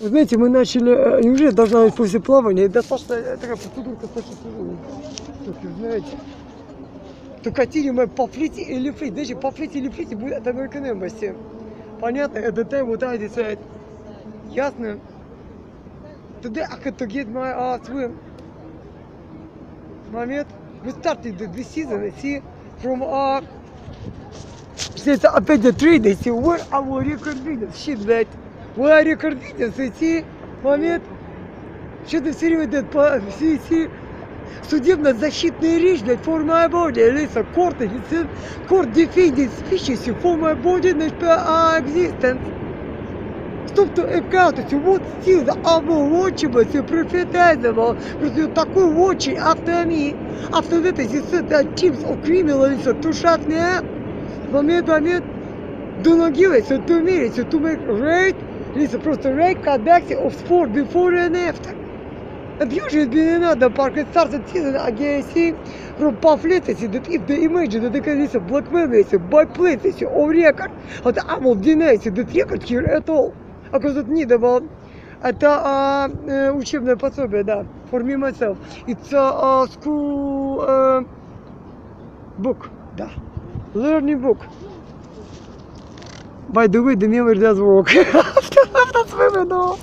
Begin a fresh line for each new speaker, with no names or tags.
Вы знаете, мы начали, э, неужели должна быть после плавания, достаточно э, такая процедурка достаточно тяжелая. Знаете, то хотели мы поплыть или плыть, даже поплыть или плыть будет от необходимости. Понятно, это time what I decide. Ясно? Today I had to get my uh, swim. Момент. We started the, the season, see, from uh, Since опять the trade, see, where our record videos, shit, блядь. Where record videos, see, момент. Ты все время этот, по- все эти судебно-защитная речь, блядь, Лиса, court, it's- court defending species for my body, значит, uh. Stop to account, what still the unwatchable, the profitable, просто he said that teams of criminals to shut me up. Момент, момент, do not give it, listen, просто before and after. And usually be another park it started season against him from publicity that if the image that they can listen blackmail is by place or record, but I will deny that record here at all. А because it needable. Это а, э, учебное пособие, да, for me myself. It's a, a school э, book, да, learning book. By the way, the memory does. After, after swimming, no.